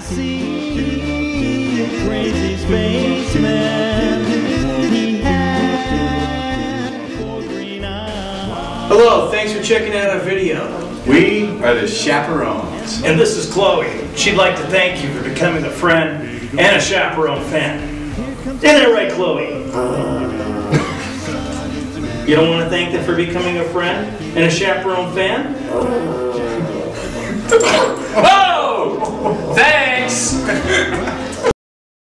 see crazy spaceman. Hello, thanks for checking out our video. We are the chaperones. And this is Chloe. She'd like to thank you for becoming a friend and a chaperone fan. Isn't that right, Chloe? You don't want to thank them for becoming a friend and a chaperone fan? Oh! Thanks!